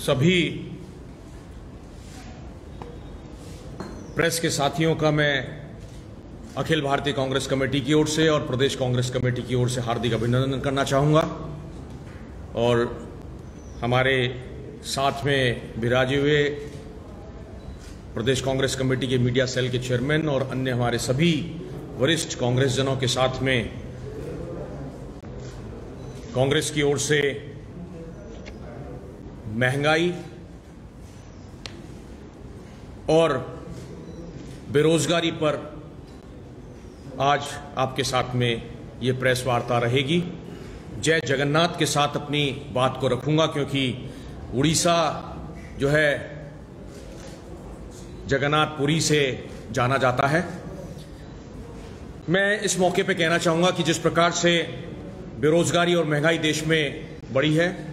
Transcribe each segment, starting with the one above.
सभी प्रेस के साथियों का मैं अखिल भारतीय कांग्रेस कमेटी की ओर से और प्रदेश कांग्रेस कमेटी की ओर से हार्दिक अभिनंदन करना चाहूँगा। और हमारे साथ में विराजे हुए प्रदेश कांग्रेस कमेटी के मीडिया सेल के चेयरमैन और अन्य हमारे सभी वरिष्ठ कांग्रेस जनों के साथ में कांग्रेस की ओर से महँगाई और बेरोजगारी पर आज आपके साथ में ये प्रेस वार्ता रहेगी। जय जगन्नाथ के साथ अपनी बात को रखूँगा क्योंकि उड़ीसा जो है, जगन्नाथपुरी से जाना जाता है। मैं इस मौके पे कहना चाहूँगा कि जिस प्रकार से बेरोजगारी और महँगाई देश में बढ़ी है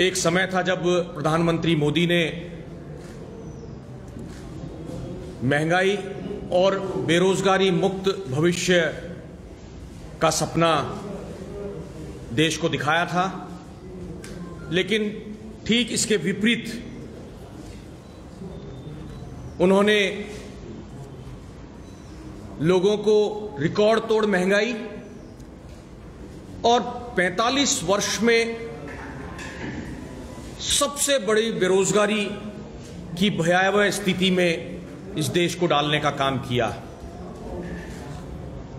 एक समय था जब प्रधानमंत्री मोदी ने महँगाई और बेरोजगारी मुक्त भविष्य का सपना देश को दिखाया था, लेकिन ठीक इसके विपरीत उन्होंने लोगों को रिकॉर्ड तोड़ महँगाई और 45 वर्ष में सबसे बड़ी बेरोजगारी की भयावह स्थिति में इस देश को डालने का काम किया।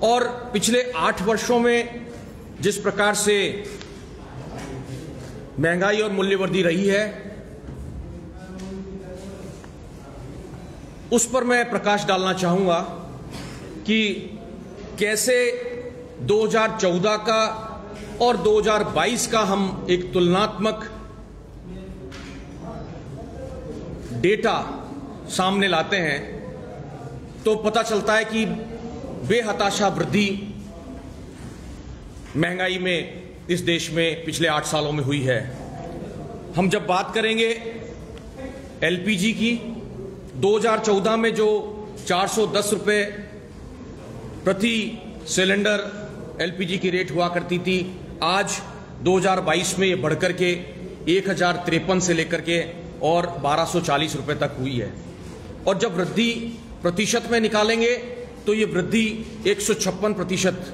और पिछले आठ वर्षों में जिस प्रकार से महँगाई और मूल्यवृद्धि रही है, उस पर मैं प्रकाश डालना चाहूँगा कि कैसे 2014 का और 2022 का हम एक तुलनात्मक डेटा सामने लाते हैं तो पता चलता है कि बेहताशा वृद्धि महँगाई में इस देश में पिछले आठ सालों में हुई है। हम जब बात करेंगे एलपीजी की 2014 में जो 410 रुपए प्रति सिलेंडर एलपीजी की रेट हुआ करती थी, आज 2022 में ये बढ़कर के एक हज़ार तिरपन से लेकर के और 1240 रुपए तक हुई है। और जब वृद्धि प्रतिशत में निकालेंगे तो ये वृद्धि एक सौ छप्पन प्रतिशत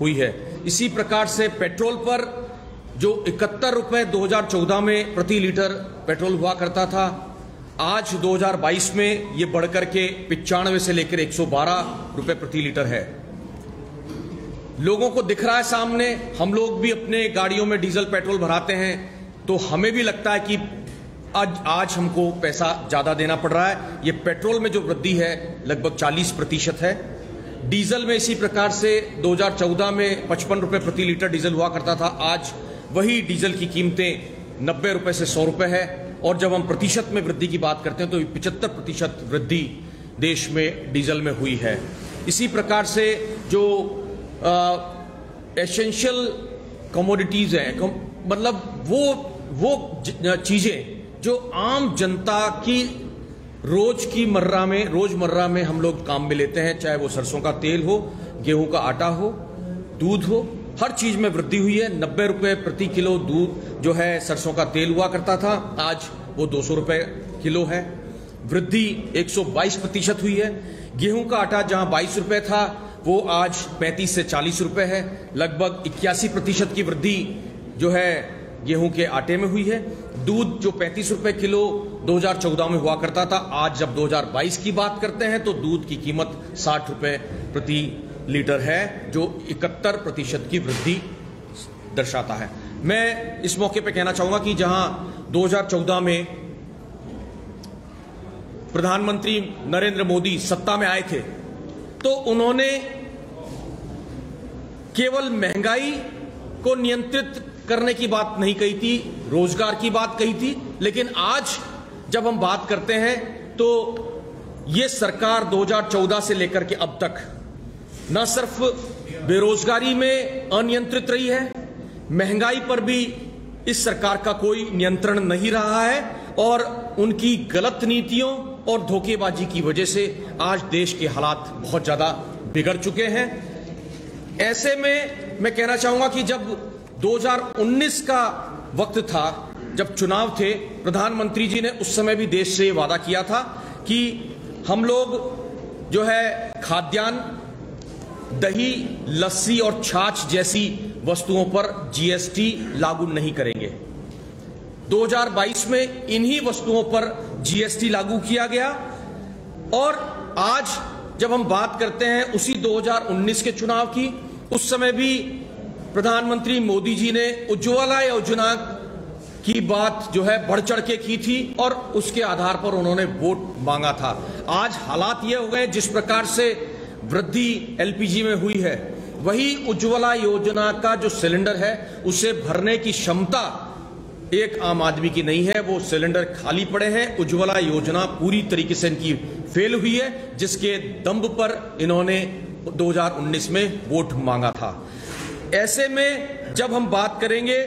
हुई है। इसी प्रकार से पेट्रोल पर जो इकहत्तर रुपए 2014 में प्रति लीटर पेट्रोल हुआ करता था, आज 2022 में ये बढ़कर के पिचानवे से लेकर 112 रुपए प्रति लीटर है। लोगों को दिख रहा है सामने, हम लोग भी अपने गाड़ियों में डीजल पेट्रोल भराते हैं तो हमें भी लगता है कि आज आज हमको पैसा ज़्यादा देना पड़ रहा है। ये पेट्रोल में जो वृद्धि है, लगभग 40 प्रतिशत है। डीजल में इसी प्रकार से 2014 में पचपन रुपए प्रति लीटर डीजल हुआ करता था। आज वही डीजल की कीमतें नब्बे रुपए से सौ रुपए है। और जब हम प्रतिशत में वृद्धि की बात करते हैं तो पिचहत्तर प्रतिशत वृद्धि देश में डीजल में हुई है। इसी प्रकार से जो एसेंशियल कमोडिटीज है मतलब वो वो चीज़ें जो आम जनता की रोज की मर्रा में, रोज़मर्रा में हम लोग काम में लेते हैं, चाहे वो सरसों का तेल हो, गेहूँ का आटा हो, दूध हो, हर चीज़ में वृद्धि हुई है। नब्बे रुपए प्रति किलो दूध जो है सरसों का तेल हुआ करता था। आज वो दो सौ रुपए किलो है। वृद्धि 122 प्रतिशत हुई है। गेहूँ का आटा जहाँ बाईस रुपए था, वो आज 35 से 40 रुपए है। लगभग इक्यासी प्रतिशत की वृद्धि जो है गेहूँ के आटे में हुई है। दूध जो पैंतीस रुपए किलो 2014 में हुआ करता था, आज जब 2022 की बात करते हैं तो दूध की कीमत साठ रुपए प्रति लीटर है, जो इकहत्तर प्रतिशत की वृद्धि दर्शाता है। मैं इस मौके पर कहना चाहूँगा कि जहाँ 2014 में प्रधानमंत्री नरेंद्र मोदी सत्ता में आए थे तो उन्होंने केवल महँगाई को नियंत्रित करने की बात नहीं कही थी, रोज़गार की बात कही थी, लेकिन आज जब हम बात करते हैं तो ये सरकार 2014 से लेकर के अब तक न सिर्फ़ बेरोजगारी में अनियंत्रित रही है, महँगाई पर भी इस सरकार का कोई नियंत्रण नहीं रहा है, और उनकी गलत नीतियों और धोखेबाजी की वजह से आज देश के हालात बहुत ज़्यादा बिगड़ चुके हैं। ऐसे में मैं कहना चाहूँगा कि जब 2019 का वक्त था जब चुनाव थे। प्रधानमंत्री जी ने उस समय भी देश से वादा किया था कि हम लोग जो है खाद्यान्न, दही, लस्सी और छाछ जैसी वस्तुओं पर जीएसटी लागू नहीं करेंगे। 2022 में इन्हीं वस्तुओं पर जीएसटी लागू किया गया और आज जब हम बात करते हैं उसी 2019 के चुनाव की, उस समय भी प्रधानमंत्री मोदी जी ने उज्ज्वला योजना की बात जो है बढ़ चढ़ के की थी और उसके आधार पर उन्होंने वोट मांगा था। आज हालात ये हो गए जिस प्रकार से वृद्धि एलपीजी में हुई है, वही उज्ज्वला योजना का जो सिलेंडर है, उसे भरने की क्षमता एक आम आदमी की नहीं है, वो सिलेंडर खाली पड़े हैं, उज्ज्वला योजना पूरी तरीके से इनकी फेल हुई है, जिसके दम्ब पर इन्होंने 2019 में वोट मांगा था। ऐसे में जब हम बात करेंगे,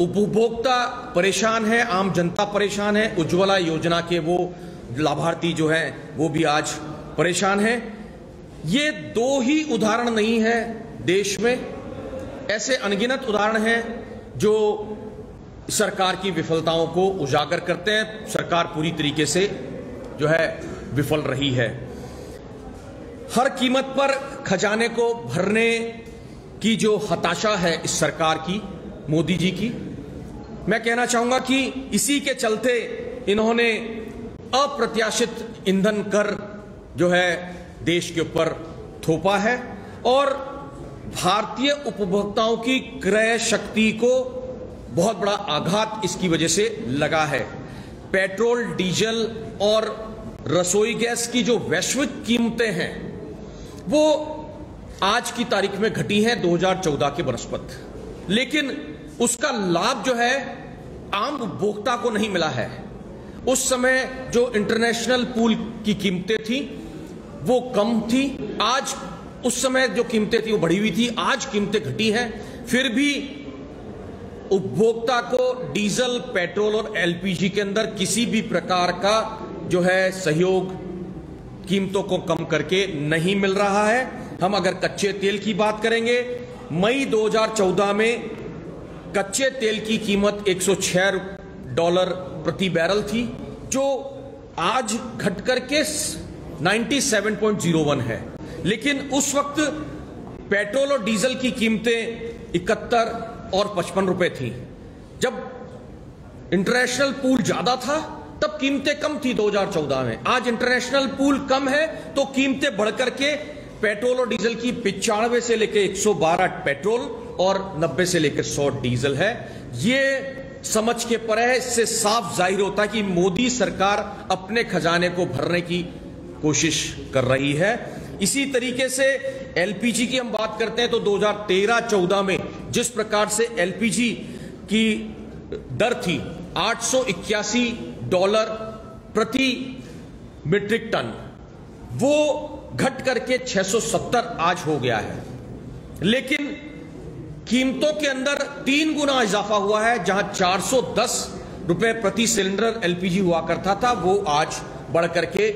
उपभोक्ता परेशान है, आम जनता परेशान है, उज्ज्वला योजना के वो लाभार्थी जो हैं, वो भी आज परेशान है। ये दो ही उदाहरण नहीं है देश में। ऐसे अनगिनत उदाहरण हैं जो सरकार की विफलताओं को उजागर करते हैं, सरकार पूरी तरीके से जो है विफल रही है। हर कीमत पर खजाने को भरने की जो हताशा है इस सरकार की, मोदी जी की, मैं कहना चाहूँगा कि इसी के चलते इन्होंने अप्रत्याशित ईंधन कर जो है देश के ऊपर थोपा है और भारतीय उपभोक्ताओं की क्रय शक्ति को बहुत बड़ा आघात इसकी वजह से लगा है। पेट्रोल, डीजल और रसोई गैस की जो वैश्विक कीमतें हैं, वो आज की तारीख में घटी हैं 2014 के बनस्पत लेकिन उसका लाभ जो है, आम उपभोक्ता को नहीं मिला है। उस समय जो इंटरनेशनल पूल की कीमतें थी, वो कम थी। आज उस समय जो कीमतें थी, वो बढ़ी हुई थी। आज कीमतें घटी हैं। फिर भी उपभोक्ता को डीजल, पेट्रोल और एलपीजी के अंदर किसी भी प्रकार का जो है सहयोग कीमतों को कम करके नहीं मिल रहा है। हम अगर कच्चे तेल की बात करेंगे, मई 2014 में कच्चे तेल की कीमत 106 डॉलर प्रति बैरल थी, जो आज घटकर के 97.01 है। लेकिन उस वक्त पेट्रोल और डीजल की कीमतें इकहत्तर और पचपन रुपए थी। जब इंटरनेशनल पूल ज़्यादा था, तब कीमतें कम थी 2014 में। आज इंटरनेशनल पूल कम है तो कीमतें बढ़कर के पेट्रोल और डीजल की पिचानवे से लेकर 112 पेट्रोल और 90 से लेकर 100 डीजल है। ये समझ के पर है, इससे साफ़ ज़ाहिर होता है कि मोदी सरकार अपने खजाने को भरने की कोशिश कर रही है। इसी तरीके से एलपीजी की हम बात करते हैं तो 2013-14 में जिस प्रकार से एलपीजी की दर थी, आठ सौ इक्यासी डॉलर प्रति मीट्रिक टन, वो घट करके 670 आज हो गया है। लेकिन कीमतों के अंदर तीन गुना इजाफा हुआ है, जहाँ 410 रुपए प्रति सिलेंडर एलपीजी हुआ करता था, वो आज बढ़ करके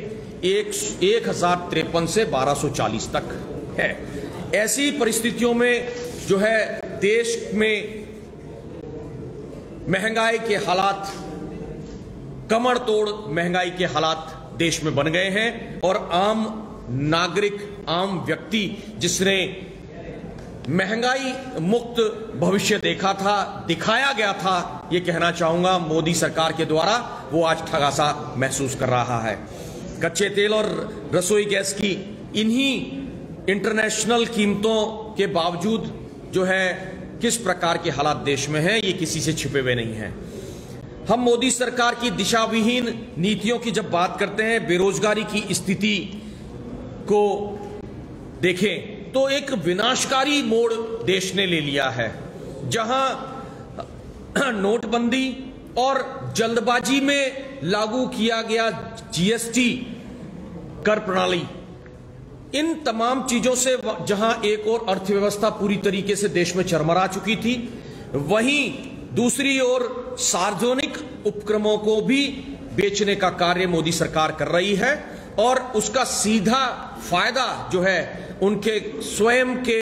एक एक हज़ार तिरपन से 1240 तक है। ऐसी परिस्थितियों में जो है देश में महँगाई के हालात, कमर तोड़ महँगाई के हालात देश में बन गए हैं और आम नागरिक आम व्यक्ति जिसने महँगाई मुक्त भविष्य देखा था, दिखाया गया था, ये कहना चाहूँगा मोदी सरकार के द्वारा, वो आज ठगासा महसूस कर रहा है। कच्चे तेल और रसोई गैस की इन्हीं इंटरनेशनल कीमतों के बावजूद जो है, किस प्रकार के हालात देश में हैं, ये किसी से छिपे हुए नहीं हैं। हम मोदी सरकार की दिशाविहीन नीतियों की जब बात करते हैं, बेरोजगारी की स्थिति को देखें तो एक विनाशकारी मोड़ देश ने ले लिया है, जहाँ नोटबंदी और जल्दबाजी में लागू किया गया जीएसटी कर प्रणाली। इन तमाम चीज़ों से जहाँ एक और अर्थव्यवस्था पूरी तरीके से देश में चरमरा चुकी थी, वहीं दूसरी ओर सार्वजनिक उपक्रमों को भी बेचने का कार्य मोदी सरकार कर रही है। और उसका सीधा फ़ायदा जो है, उनके स्वयं के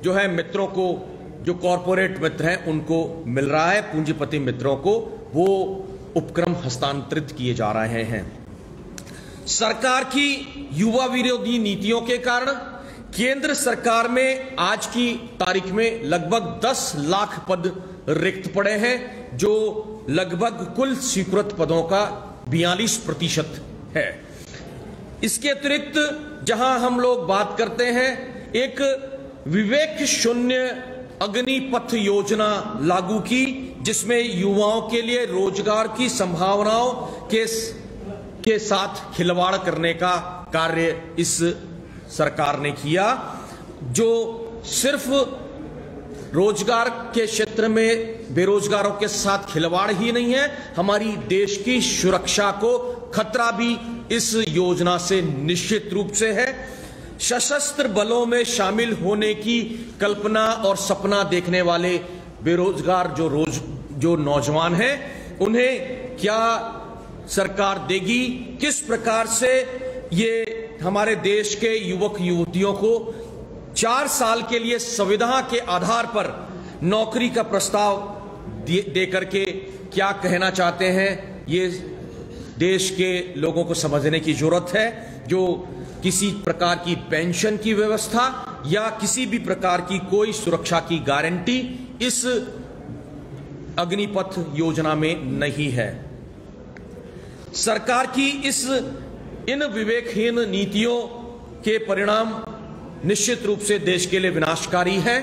जो है मित्रों को, जो कॉरपोरेट मित्र हैं, उनको मिल रहा है, पूंजीपति मित्रों को, वो उपक्रम हस्तांतरित किए जा रहे हैं। सरकार की युवा विरोधी नीतियों के कारण, केंद्र सरकार में आज की तारीख में लगभग 10 लाख पद रिक्त पड़े हैं, जो लगभग कुल स्वीकृत पदों का 42 प्रतिशत है। इसके अतिरिक्त जहाँ हम लोग बात करते हैं, एक विवेक शून्य अग्निपथ योजना लागू की, जिसमें युवाओं के लिए रोज़गार की संभावनाओं के के साथ खिलवाड़ करने का कार्य इस सरकार ने किया, जो सिर्फ़ रोज़गार के क्षेत्र में बेरोजगारों के साथ खिलवाड़ ही नहीं है। हमारी देश की सुरक्षा को खतरा भी इस योजना से निश्चित रूप से है। सशस्त्र बलों में शामिल होने की कल्पना और सपना देखने वाले बेरोजगार जो रोज, जो नौजवान हैं, उन्हें क्या सरकार देगी? किस प्रकार से ये हमारे देश के युवक युवतियों को चार साल के लिए संविधा के आधार पर नौकरी का प्रस्ताव दे, दे करके क्या कहना चाहते हैं ये देश के लोगों को समझने की ज़रूरत है जो किसी प्रकार की पेंशन की व्यवस्था या किसी भी प्रकार की कोई सुरक्षा की गारंटी इस अग्निपथ योजना में नहीं है। सरकार की इस इन विवेकहीन नीतियों के परिणाम निश्चित रूप से देश के लिए विनाशकारी है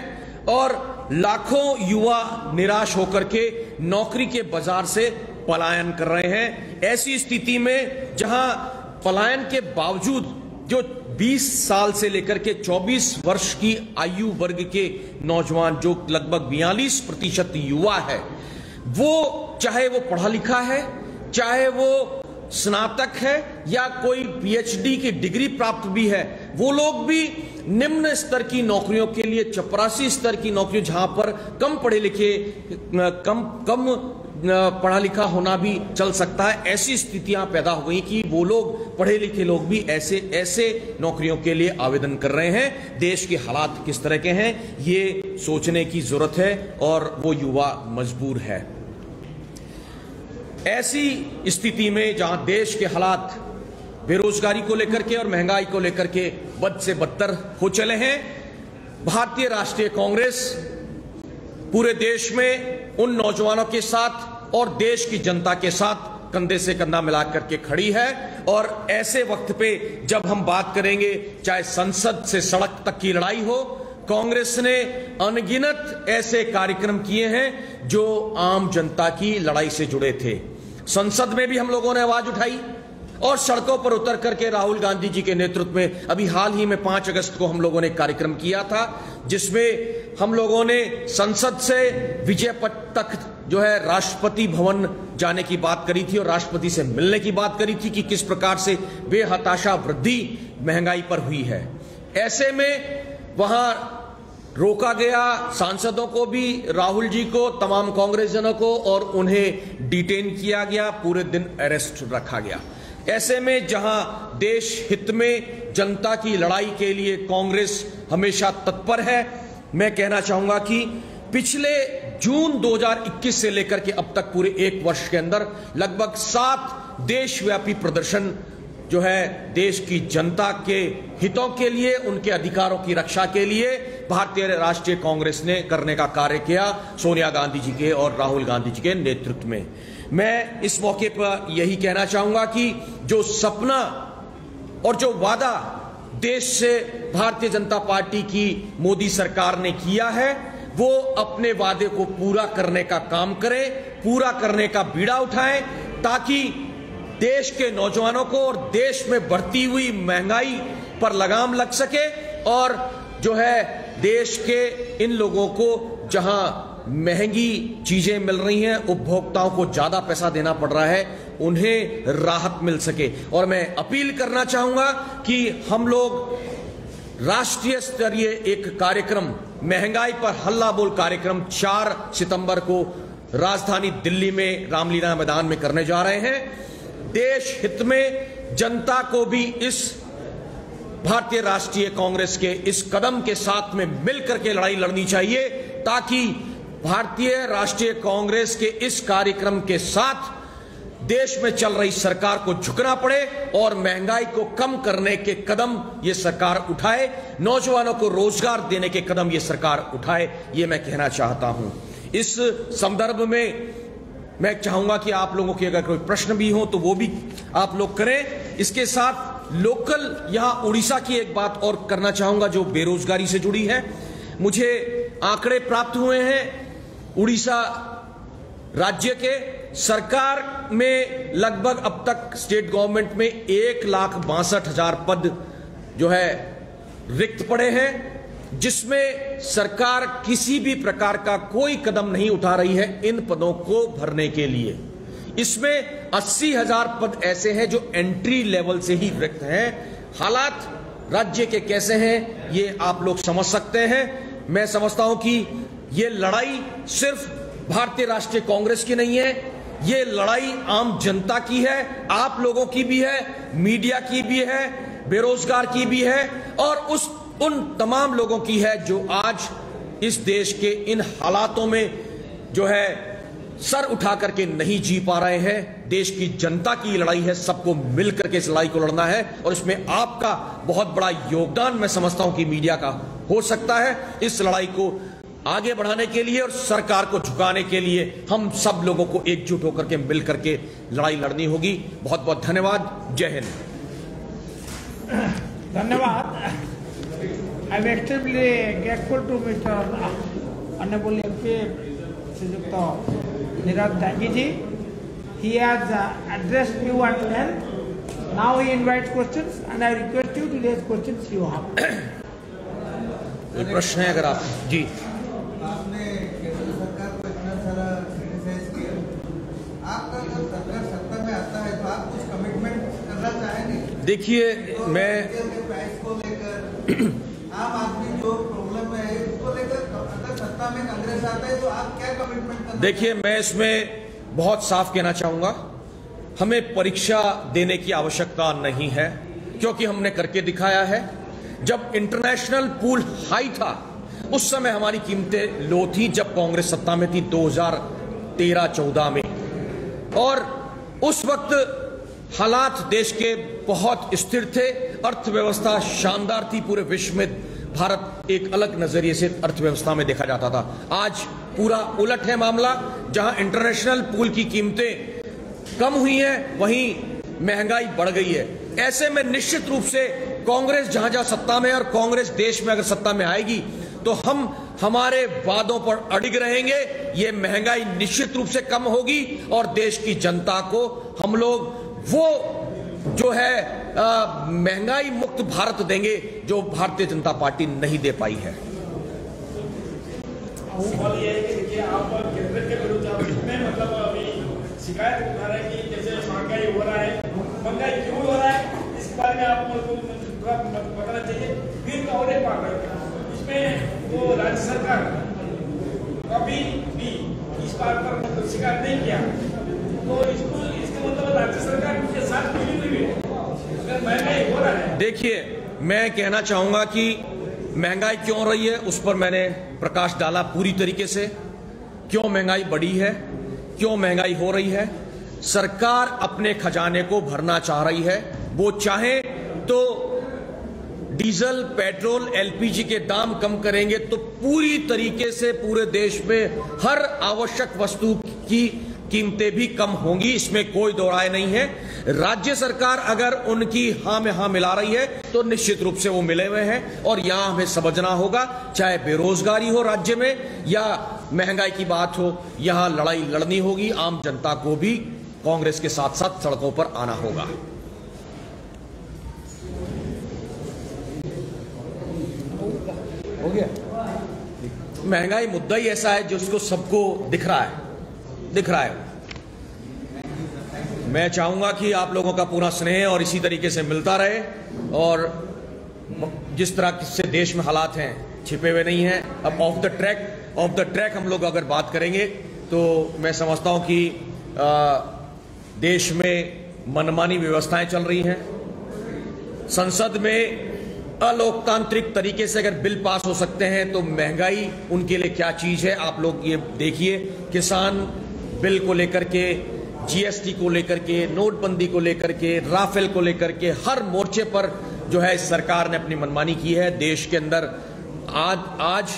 और लाखों युवा निराश होकर के नौकरी के बाज़ार से पलायन कर रहे हैं। ऐसी स्थिति में जहाँ पलायन के बावजूद जो 20 साल से लेकर के 24 वर्ष की आयु वर्ग के नौजवान, जो लगभग 42 प्रतिशत युवा है, वो चाहे वो पढ़ा लिखा है, चाहे वो स्नातक है या कोई पीएचडी की डिग्री प्राप्त भी है, वो लोग भी निम्न स्तर की नौकरियों के लिए, चपरासी स्तर की नौकरी जहाँ पर कम पढ़े लिखे कम कम पढ़ा लिखा होना भी चल सकता है, ऐसी स्थितियाँ पैदा हो गई कि वो लोग, पढ़े लिखे लोग भी ऐसे ऐसे नौकरियों के लिए आवेदन कर रहे हैं। देश के हालात किस तरह के हैं, ये सोचने की ज़रूरत है और वो युवा मजबूर है। ऐसी स्थिति में जहाँ देश के हालात बेरोजगारी को लेकर के और महँगाई को लेकर के बद से बदतर हो चले हैं, भारतीय राष्ट्रीय कांग्रेस पूरे देश में उन नौजवानों के साथ और देश की जनता के साथ कंधे से कंधा मिला करके खड़ी है और ऐसे वक्त पे जब हम बात करेंगे, चाहे संसद से सड़क तक की लड़ाई हो, कांग्रेस ने अनगिनत ऐसे कार्यक्रम किए हैं जो आम जनता की लड़ाई से जुड़े थे। संसद में भी हम लोगों ने आवाज़ उठाई और सड़कों पर उतर करके राहुल गांधी जी के नेतृत्व में अभी हाल ही में पाँच अगस्त को हम लोगों ने कार्यक्रम किया था, जिसमें हम लोगों ने संसद से विजय पथ तक जो है राष्ट्रपति भवन जाने की बात करी थी और राष्ट्रपति से मिलने की बात करी थी कि किस प्रकार से बेहताशा वृद्धि महँगाई पर हुई है। ऐसे में वहाँ रोका गया। सांसदों को भी, राहुल जी को, तमाम कांग्रेस जनों को और उन्हें डिटेन किया गया, पूरे दिन अरेस्ट रखा गया। ऐसे में जहाँ देश हित में जनता की लड़ाई के लिए कांग्रेस हमेशा तत्पर है, मैं कहना चाहूँगा कि पिछले जून 2021 से लेकर के अब तक पूरे एक वर्ष के अंदर लगभग सात देशव्यापी प्रदर्शन जो है देश की जनता के हितों के लिए, उनके अधिकारों की रक्षा के लिए भारतीय राष्ट्रीय कांग्रेस ने करने का कार्य किया सोनिया गांधी जी के और राहुल गांधी जी के नेतृत्व में। मैं इस मौके पर यही कहना चाहूँगा कि जो सपना और जो वादा देश से भारतीय जनता पार्टी की मोदी सरकार ने किया है, वो अपने वादे को पूरा करने का काम करे, पूरा करने का बीड़ा उठाए, ताकि देश के नौजवानों को और देश में बढ़ती हुई महँगाई पर लगाम लग सके और जो है देश के इन लोगों को जहाँ महँगी चीज़ें मिल रही हैं, उपभोक्ताओं को ज़्यादा पैसा देना पड़ रहा है, उन्हें राहत मिल सके। और मैं अपील करना चाहूँगा कि हम लोग राष्ट्रीय स्तरीय एक कार्यक्रम, महँगाई पर हल्ला बोल कार्यक्रम 4 सितंबर को राजधानी दिल्ली में रामलीला मैदान में करने जा रहे हैं। देश हित में जनता को भी इस भारतीय राष्ट्रीय कांग्रेस के इस कदम के साथ में मिलकर के लड़ाई लड़नी चाहिए, ताकि भारतीय राष्ट्रीय कांग्रेस के इस कार्यक्रम के साथ देश में चल रही सरकार को झुकना पड़े और महँगाई को कम करने के कदम ये सरकार उठाए, नौजवानों को रोज़गार देने के कदम ये सरकार उठाए, ये मैं कहना चाहता हूँ। इस संदर्भ में मैं चाहूँगा कि आप लोगों के अगर कोई प्रश्न भी हो तो वो भी आप लोग करें। इसके साथ लोकल यहाँ उड़ीसा की एक बात और करना चाहूँगा जो बेरोजगारी से जुड़ी है। मुझे आंकड़े प्राप्त हुए हैं उड़ीसा राज्य के। सरकार में लगभग अब तक स्टेट गवर्नमेंट में एक लाख बासठ हज़ार पद जो है रिक्त पड़े हैं। जिसमें सरकार किसी भी प्रकार का कोई कदम नहीं उठा रही है इन पदों को भरने के लिए। इसमें अस्सी हज़ार पद ऐसे हैं जो एंट्री लेवल से ही रिक्त हैं। हालात राज्य के कैसे हैं, ये आप लोग समझ सकते हैं। मैं समझता हूँ कि ये लड़ाई सिर्फ़ भारतीय राष्ट्रीय कांग्रेस की नहीं है, ये लड़ाई आम जनता की है, आप लोगों की भी है, मीडिया की भी है, बेरोजगार की भी है, और उस उन तमाम लोगों की है जो आज इस देश के इन हालातों में जो है सर उठा करके नहीं जी पा रहे हैं। देश की जनता की लड़ाई है, सबको मिलकर के इस लड़ाई को लड़ना है और इसमें आपका बहुत बड़ा योगदान मैं समझता हूँ कि मीडिया का हो सकता है इस लड़ाई को आगे बढ़ाने के लिए और सरकार को झुकाने के लिए हम सब लोगों को एकजुट होकर के मिलकर के लड़ाई लड़नी होगी। बहुत बहुत धन्यवाद। जय हिंद। धन्यवाद। I am extremely grateful to mister honourable Shriyukt Neeraj Tyagi ji he has address you at health now he invite question and I request you to raise question you have प्रश्न है अगर आप? जी। देखिए मैं में कांग्रेस आता है तो आप क्या कमिटमेंट देखिए, मैं इसमें बहुत साफ़ कहना चाहूँगा, हमें परीक्षा देने की आवश्यकता नहीं है, क्योंकि हमने करके दिखाया है, जब इंटरनेशनल पूल हाई था, उस समय हमारी कीमतें लो थी, जब कांग्रेस सत्ता में थी 2013-14 में। और उस वक्त हालात देश के बहुत स्थिर थे, अर्थव्यवस्था शानदार थी पूरे विश्व में भारत एक अलग नज़रिए से अर्थव्यवस्था में देखा जाता था। आज पूरा उलट है मामला, जहाँ इंटरनेशनल पूल की कीमतें कम हुई हैं, वहीं महँगाई बढ़ गई है। ऐसे में निश्चित रूप से कांग्रेस जहाँ जहाँ सत्ता में और कांग्रेस देश में अगर सत्ता में आएगी तो हम हमारे वादों पर अडिग रहेंगे। ये महँगाई निश्चित रूप से कम होगी और देश की जनता को हम लोग वो जो है महँगाई मुक्त भारत देंगे जो भारतीय जनता पार्टी नहीं दे पाई है। राज्य सरकार कभी भी इस बात पर मतलब नहीं किया। तो इसको, इसका मतलब राज्य सरकार के साथ मिली हुई है अगर महँगाई हो रहा है देखिए, मैं कहना चाहूँगा कि महँगाई क्यों हो रही है, उस पर मैंने प्रकाश डाला पूरी तरीके से। क्यों महँगाई बढ़ी है? क्यों महँगाई हो रही है? सरकार अपने खजाने को भरना चाह रही है। वो चाहे तो डीजल, पेट्रोल, एलपीजी के दाम कम करेंगे तो पूरी तरीके से पूरे देश में हर आवश्यक वस्तु की कीमतें भी कम होंगी। इसमें कोई दो राय नहीं है। राज्य सरकार अगर उनकी हाँ में हाँ मिला रही है तो निश्चित रूप से वो मिले हुए हैं और यहाँ हमें समझना होगा, चाहे बेरोजगारी हो राज्य में या महँगाई की बात हो, यहाँ लड़ाई लड़नी होगी, आम जनता को भी कांग्रेस के साथ साथ सड़कों पर आना होगा। हो गया? महँगाई मुद्दा ही ऐसा है जिसको सबको दिख रहा है, दिख रहा है। मैं चाहूँगा कि आप लोगों का पूरा स्नेह और इसी तरीके से मिलता रहे और जिस तरह से देश में हालात हैं छिपे हुए नहीं हैं अब off the track off the track हम लोग अगर बात करेंगे तो मैं समझता हूँ कि आ, देश में मनमानी व्यवस्थाएँ चल रही हैं। संसद में अलोकतांत्रिक तरीके से अगर बिल पास हो सकते हैं तो महँगाई उनके लिए क्या चीज़ है आप लोग ये देखिए। किसान बिल को लेकर के जीएसटी को लेकर के, नोटबंदी को लेकर के, राफेल को लेकर के, हर मोर्चे पर जो है इस सरकार ने अपनी मनमानी की है। देश के अंदर आज आज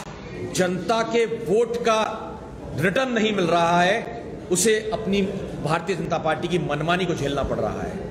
जनता के वोट का रिटर्न नहीं मिल रहा है। उसे अपनी भारतीय जनता पार्टी की मनमानी को झेलना पड़ रहा है।